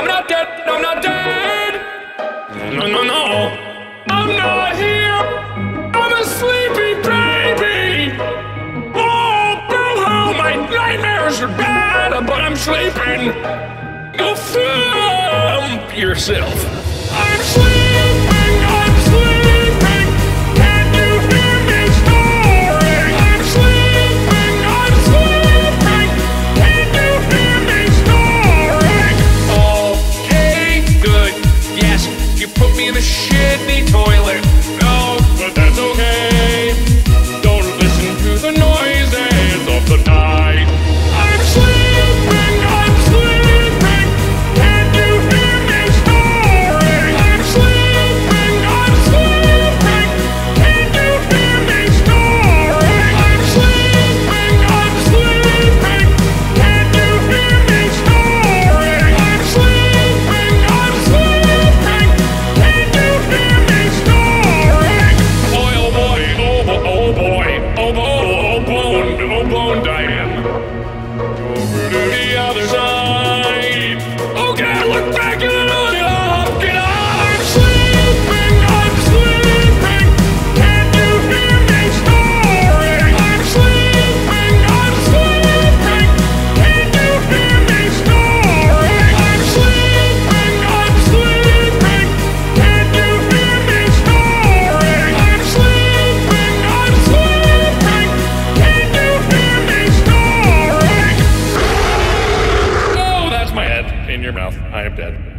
I'm not dead, I'm not dead. No, no, no. I'm not here. I'm a sleepy baby. Oh, bro, my nightmares are bad, but I'm sleeping. Go film yourself. Over to in your mouth. I am dead.